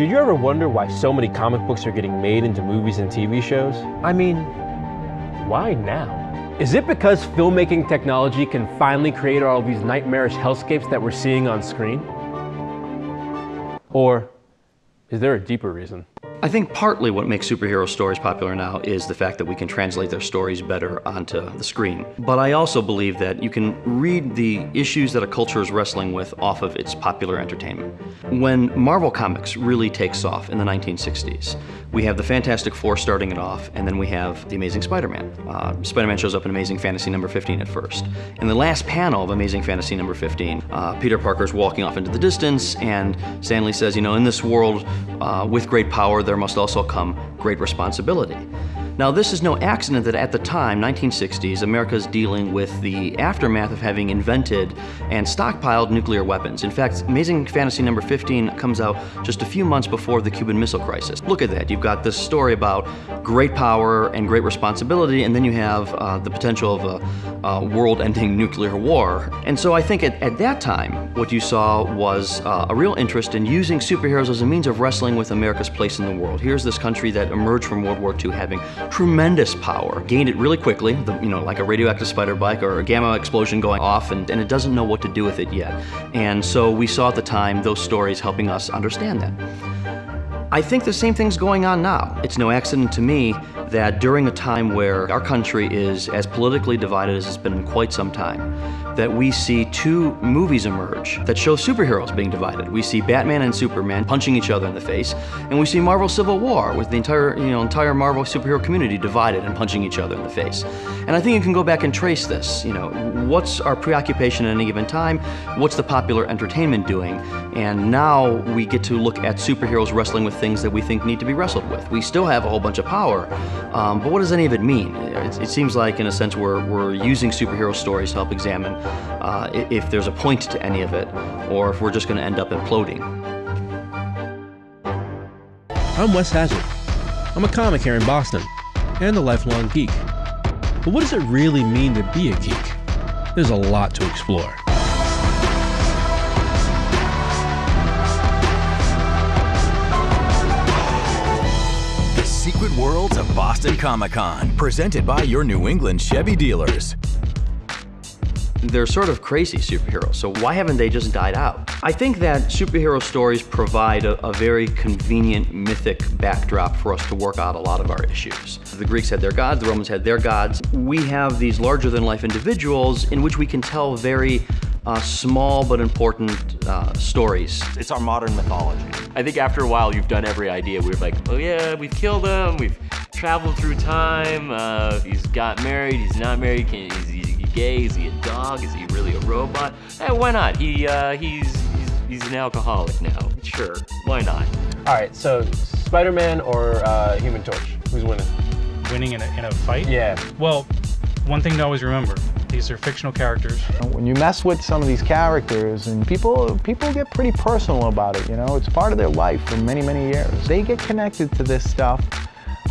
Did you ever wonder why so many comic books are getting made into movies and TV shows? I mean, why now? Is it because filmmaking technology can finally create all these nightmarish hellscapes that we're seeing on screen? Or is there a deeper reason? I think partly what makes superhero stories popular now is the fact that we can translate their stories better onto the screen. But I also believe that you can read the issues that a culture is wrestling with off of its popular entertainment. When Marvel Comics really takes off in the 1960s, we have the Fantastic Four starting it off, and then we have the Amazing Spider-Man. Uh, Spider-Man shows up in Amazing Fantasy number 15 at first. In the last panel of Amazing Fantasy number 15, uh, Peter Parker's walking off into the distance, and Stan Lee says, you know, in this world, uh, with great power, there must also come great responsibility. Now, this is no accident that at the time, 1960s, America is dealing with the aftermath of having invented and stockpiled nuclear weapons. In fact, Amazing Fantasy number 15 comes out just a few months before the Cuban Missile Crisis. Look at that. You've got this story about great power and great responsibility, and then you have uh, the potential of a, world ending nuclear war. And so I think at, at that time, what you saw was uh, a real interest in using superheroes as a means of wrestling with America's place in the world. Here's this country that emerged from World War II having tremendous power, gained it really quickly, the, you know, like a radioactive spider bike or a gamma explosion going off, and, and it doesn't know what to do with it yet. And so we saw at the time those stories helping us understand that. I think the same thing's going on now. It's no accident to me that during a time where our country is as politically divided as it's been in quite some time, that we see two movies emerge that show superheroes being divided. We see Batman and Superman punching each other in the face, and we see Marvel Civil War with the entire, you know, entire Marvel superhero community divided and punching each other in the face. And I think you can go back and trace this. You know, what's our preoccupation at any given time? What's the popular entertainment doing? And now we get to look at superheroes wrestling with things that we think need to be wrestled with. We still have a whole bunch of power, um, but what does any of it mean? It, it, seems like, in a sense, we're, we're using superhero stories to help examine uh, if there's a point to any of it, or if we're just going to end up imploding. I'm Wes Hazard. I'm a comic here in Boston, and a lifelong geek. But what does it really mean to be a geek? There's a lot to explore. Secret Worlds of Boston Comic Con, presented by your New England Chevy dealers they're sort of crazy superheroes, so why haven't they just died out? I think that superhero stories provide a, a, very convenient mythic backdrop for us to work out a lot of our issues. The Greeks had their gods, the Romans had their gods. We have these larger than life individuals in which we can tell very uh, small but important uh, stories. It's our modern mythology. I think after a while you've done every idea. We're like, oh yeah, we've killed him, we've traveled through time, uh, he's got married, he's not married, he's, he's gay? Is he a dog? Is he really a robot? Eh, why not? He uh, he's, he's he's an alcoholic now. Sure, why not? All right, so Spider-Man or uh, Human Torch? Who's winning? Winning in a, in a fight? Yeah. Well, one thing to always remember: these are fictional characters. When you mess with some of these characters, and people people get pretty personal about it. You know, it's part of their life for many many years. They get connected to this stuff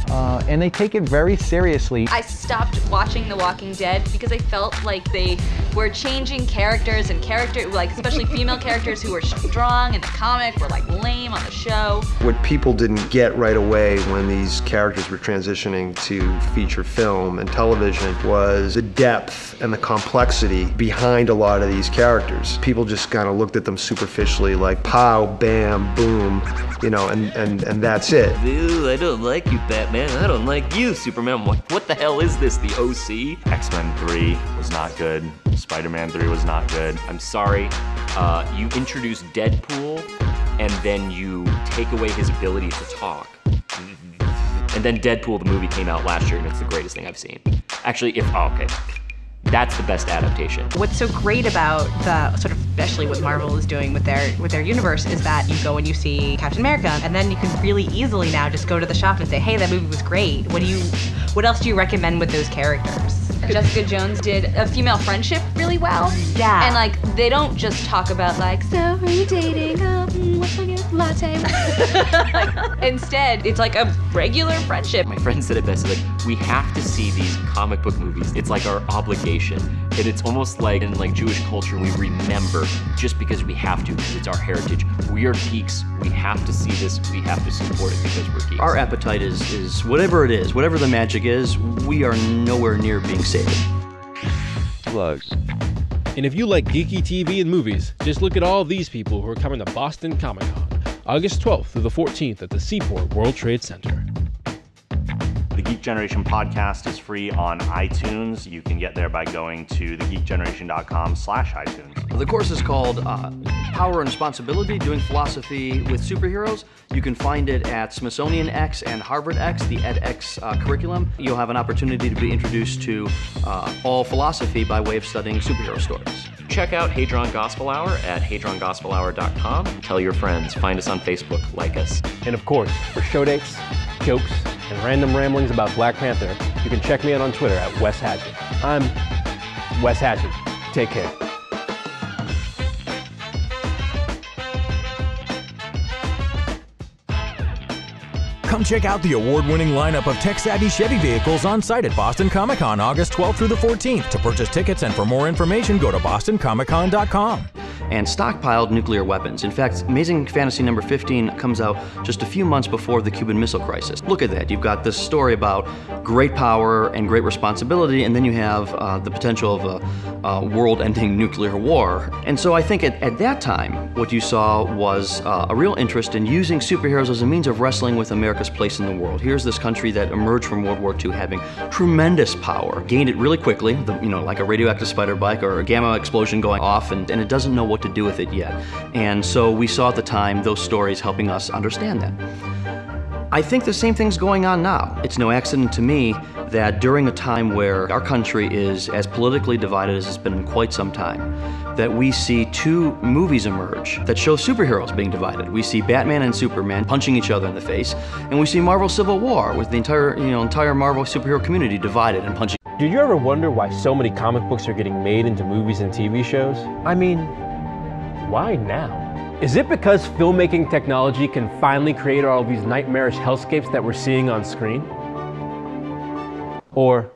uh, and they take it very seriously. I stopped watching The Walking Dead because I felt like they were changing characters and character, like especially female characters who were strong in the comic were like lame on the show. What people didn't get right away when these characters were transitioning to feature film and television was the depth and the complexity behind a lot of these characters. People just kind of looked at them superficially like pow, bam, boom, you know, and, and, and that's it. Ew, I don't like you, Batman. I don't like you, Superman. What, what the hell is this, the OC? X-Men 3 was not good. Spider-Man 3 was not good. I'm sorry. Uh, you introduce Deadpool, and then you take away his ability to talk. And then Deadpool, the movie, came out last year, and it's the greatest thing I've seen. Actually, if, oh, okay. That's the best adaptation. What's so great about the sort of, especially what Marvel is doing with their with their universe, is that you go and you see Captain America, and then you can really easily now just go to the shop and say, "Hey, that movie was great. What do you, what else do you recommend with those characters?" Jessica Jones did a female friendship really well. Yeah. And like they don't just talk about like, so are you dating? Latte. like, instead, it's like a regular friendship. My friend said it best. Like, we have to see these comic book movies. It's like our obligation, and it's almost like in like Jewish culture, we remember just because we have to, because it's our heritage. We are geeks. We have to see this. We have to support it because we're geeks. Our appetite is is whatever it is, whatever the magic is. We are nowhere near being sated. Plugs. And if you like geeky TV and movies, just look at all these people who are coming to Boston Comic Con, August 12th through the 14th at the Seaport World Trade Center. The Geek Generation podcast is free on iTunes. You can get there by going to thegeekgeneration.com slash iTunes. The course is called uh, Power and Responsibility Doing Philosophy with Superheroes. You can find it at SmithsonianX and HarvardX, the edX uh, curriculum. You'll have an opportunity to be introduced to uh, all philosophy by way of studying superhero stories. Check out Hadron Gospel Hour at hadrongospelhour.com. Tell your friends. Find us on Facebook. Like us. And of course, for show dates, jokes, and random ramblings about Black Panther, you can check me out on Twitter at Wes Hazard. I'm Wes Hazard. Take care. Come check out the award-winning lineup of tech-savvy Chevy vehicles on site at Boston Comic Con August 12th through the 14th. To purchase tickets and for more information, go to bostoncomiccon.com. and stockpiled nuclear weapons. In fact, Amazing Fantasy number 15 comes out just a few months before the Cuban Missile Crisis. Look at that. You've got this story about great power and great responsibility, and then you have uh, the potential of a, a world ending nuclear war. And so I think at, at that time, what you saw was uh, a real interest in using superheroes as a means of wrestling with America's place in the world. Here's this country that emerged from World War II having tremendous power, gained it really quickly, the, you know, like a radioactive spider bike or a gamma explosion going off, and, and it doesn't know what to do with it yet. And so we saw at the time those stories helping us understand that. I think the same thing's going on now. It's no accident to me that during a time where our country is as politically divided as it's been in quite some time, that we see two movies emerge that show superheroes being divided. We see Batman and Superman punching each other in the face, and we see Marvel Civil War with the entire, you know, entire Marvel superhero community divided and punching. Did you ever wonder why so many comic books are getting made into movies and TV shows? I mean, why now? Is it because filmmaking technology can finally create all these nightmarish hellscapes that we're seeing on screen? Or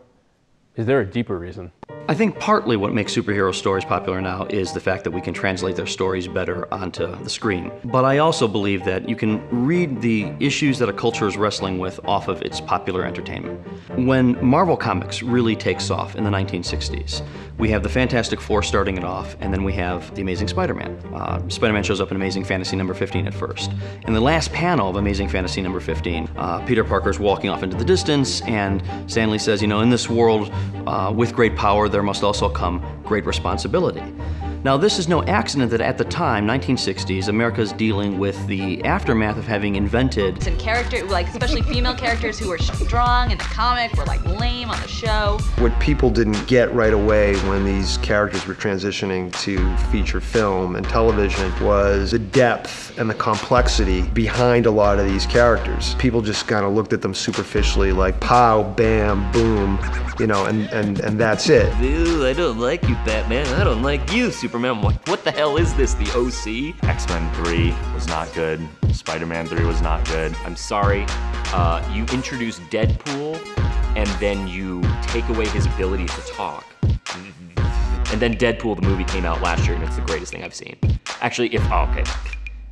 is there a deeper reason? I think partly what makes superhero stories popular now is the fact that we can translate their stories better onto the screen. But I also believe that you can read the issues that a culture is wrestling with off of its popular entertainment. When Marvel Comics really takes off in the 1960s, we have the Fantastic Four starting it off, and then we have the Amazing Spider-Man. Uh, Spider-Man shows up in Amazing Fantasy number 15 at first. In the last panel of Amazing Fantasy number 15, uh, Peter Parker's walking off into the distance, and Stan Lee says, you know, in this world uh, with great power, there must also come great responsibility. Now, this is no accident that at the time, 1960s, America's dealing with the aftermath of having invented And character, like especially female characters who were strong in the comic were like lame on the show. What people didn't get right away when these characters were transitioning to feature film and television was the depth and the complexity behind a lot of these characters. People just kind of looked at them superficially like pow, bam, boom, you know, and, and, and that's it. Ew, I don't like you, Batman. I don't like you, Superman. What, what the hell is this, the OC? X-Men 3 was not good. Spider-Man 3 was not good. I'm sorry. Uh, you introduce Deadpool, and then you take away his ability to talk. And then Deadpool, the movie, came out last year, and it's the greatest thing I've seen. Actually, if oh, okay,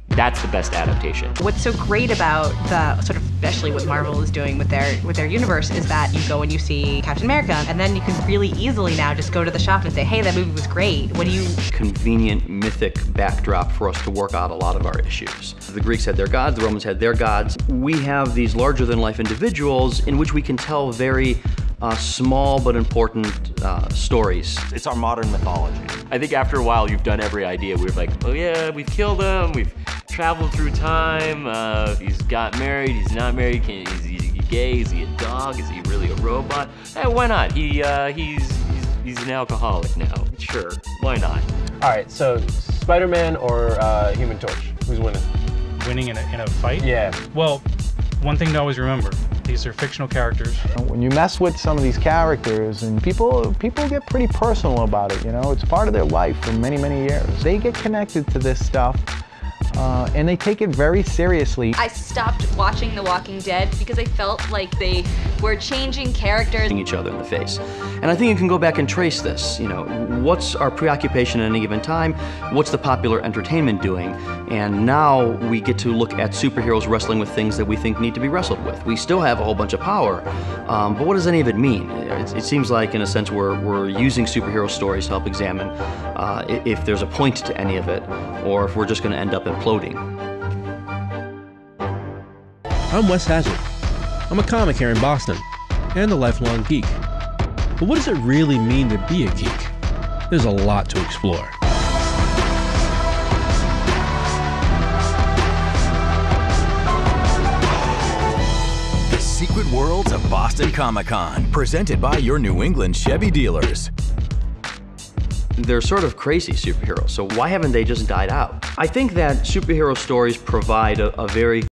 that's the best adaptation. What's so great about the sort of, especially what Marvel is doing with their with their universe, is that you go and you see Captain America, and then you can really easily now just go to the shop and say, "Hey, that movie was great. What do you?" convenient mythic backdrop for us to work out a lot of our issues. The Greeks had their gods, the Romans had their gods. We have these larger than life individuals in which we can tell very uh, small but important uh, stories. It's our modern mythology. I think after a while, you've done every idea. We're like, oh yeah, we've killed them, We've traveled through time. Uh, he's got married. He's not married. Can, is he gay? Is he a dog? Is he really a robot? Hey, why not? He uh, he's, he's he's an alcoholic now. Sure, why not? All right, so Spider-Man or uh, Human Torch? Who's winning? Winning in a, in a fight? Yeah. Well, one thing to always remember these are fictional characters. When you mess with some of these characters, and people people get pretty personal about it, you know, it's part of their life for many many years. They get connected to this stuff, uh, and they take it very seriously. I stopped watching The Walking Dead because I felt like they were changing characters. each other in the face. And I think you can go back and trace this. You know, what's our preoccupation at any given time? What's the popular entertainment doing? And now we get to look at superheroes wrestling with things that we think need to be wrestled with. We still have a whole bunch of power, um, but what does any of it mean? It, it seems like, in a sense, we're, we're using superhero stories to help examine uh, if there's a point to any of it, or if we're just going to end up imploding. I'm Wes Hazard. I'm a comic here in Boston and a lifelong geek. But what does it really mean to be a geek? There's a lot to explore. Secret Worlds of Boston Comic Con, presented by your New England Chevy dealers. they're sort of crazy superheroes, so why haven't they just died out? I think that superhero stories provide a, a very